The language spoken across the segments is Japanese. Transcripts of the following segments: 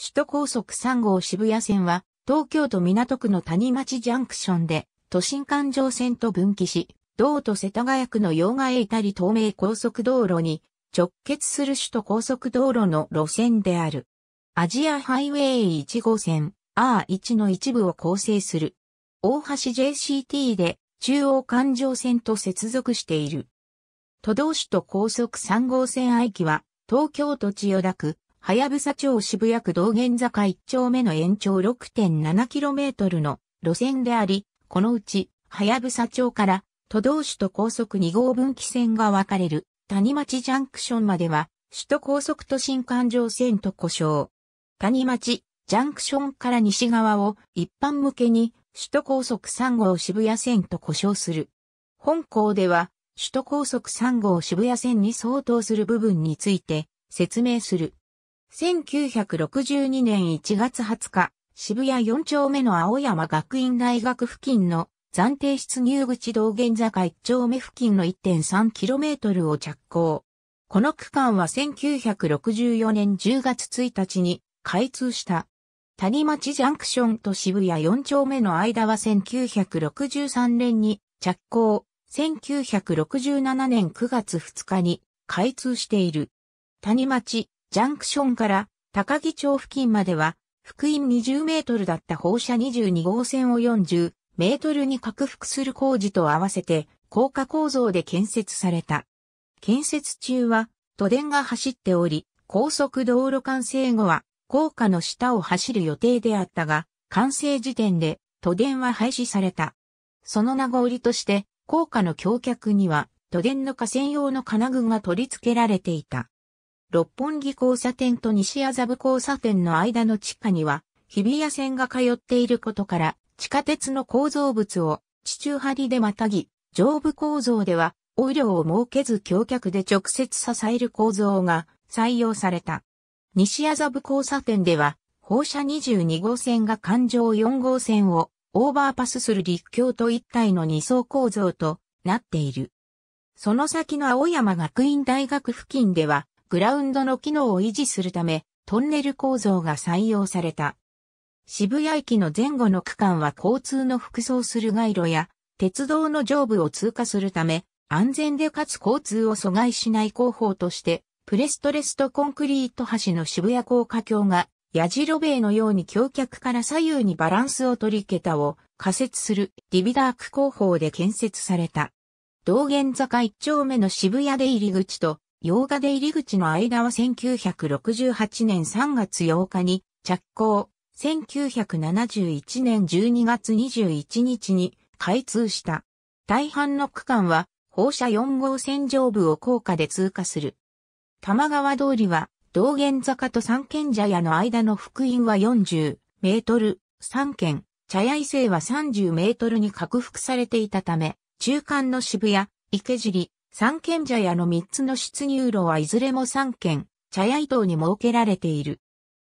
首都高速3号渋谷線は、東京都港区の谷町ジャンクションで、都心環状線と分岐し、道と世田谷区の洋画へ至り東名高速道路に直結する首都高速道路の路線である。アジアハイウェイ1号線 R1 の一部を構成する。大橋 JCT で中央環状線と接続している。都道市と高速3号線愛機は東京都千代田区はやぶさ町渋谷区道玄坂1丁目の延長 6.7km の路線であり、このうち、はやぶさ町から都道市と高速2号分岐線が分かれる谷町ジャンクションまでは、首都高速都心環状線と故障。谷町ジャンクションから西側を一般向けに首都高速3号渋谷線と故障する。本校では首都高速3号渋谷線に相当する部分について説明する。1962年1月20日、渋谷4丁目の青山学院大学付近の暫定出入口道玄坂1丁目付近の 1.3km を着工。この区間は1964年10月1日に開通した。谷町ジャンクションと渋谷4丁目の間は1963年に着工、1967年9月2日に開通している。谷町ジャンクションから高木町付近までは、福音20メートルだった放射22号線を40メートルに拡幅する工事と合わせて、高架構造で建設された。建設中は、都電が走っており、高速道路完成後は、高架の下を走る予定であったが、完成時点で都電は廃止された。その名残として、高架の橋脚には、都電の河川用の金具が取り付けられていた。六本木交差点と西麻布交差点の間の地下には、日比谷線が通っていることから、地下鉄の構造物を地中張りでまたぎ、上部構造では、オイルを設けず橋脚で直接支える構造が採用された。西麻布交差点では、放射22号線が環状4号線をオーバーパスする立橋と一体の二層構造となっている。その先の青山学院大学付近では、グラウンドの機能を維持するため、トンネル構造が採用された。渋谷駅の前後の区間は交通の複走する街路や、鉄道の上部を通過するため、安全でかつ交通を阻害しない広報として、プレストレストコンクリート橋の渋谷高架橋が、矢印塀のように橋脚から左右にバランスを取り桁を仮設するディビダーク工法で建設された。道玄坂一丁目の渋谷出入り口と洋画出入り口の間は1968年3月8日に着工、1971年12月21日に開通した。大半の区間は放射4号線上部を高架で通過する。玉川通りは道玄坂と三軒茶屋の間の福音は40メートル、三軒、茶屋伊勢は30メートルに拡幅されていたため、中間の渋谷、池尻、三軒茶屋の三つの出入路はいずれも三軒、茶屋伊東に設けられている。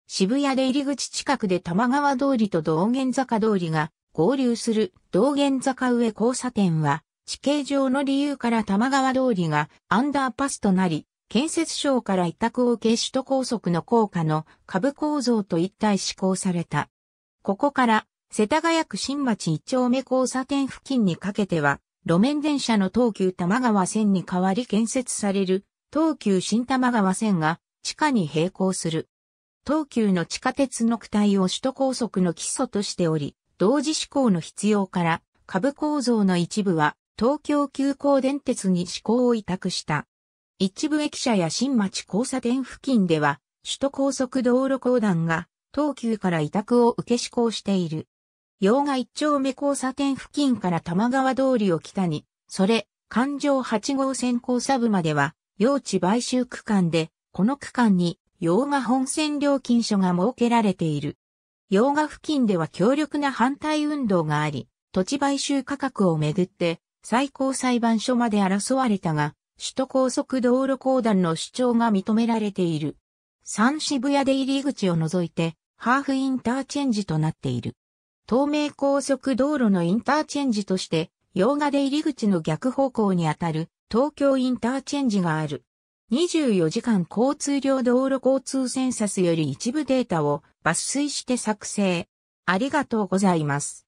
渋谷で入り口近くで玉川通りと道玄坂通りが合流する道玄坂上交差点は地形上の理由から玉川通りがアンダーパスとなり、建設省から委託を受け首都高速の高架の株構造と一体施行された。ここから世田谷区新町一丁目交差点付近にかけては路面電車の東急玉川線に代わり建設される東急新玉川線が地下に並行する。東急の地下鉄の区体を首都高速の基礎としており、同時施行の必要から株構造の一部は東京急行電鉄に施行を委託した。一部駅舎や新町交差点付近では首都高速道路公団が東急から委託を受け施行している。洋画一丁目交差点付近から玉川通りを北に、それ、環状8号線交差部までは、用地買収区間で、この区間に、洋画本線料金所が設けられている。洋画付近では強力な反対運動があり、土地買収価格をめぐって、最高裁判所まで争われたが、首都高速道路公団の主張が認められている。三渋谷出入り口を除いて、ハーフインターチェンジとなっている。東名高速道路のインターチェンジとして、洋画で入り口の逆方向にあたる東京インターチェンジがある。24時間交通量道路交通センサスより一部データを抜粋して作成。ありがとうございます。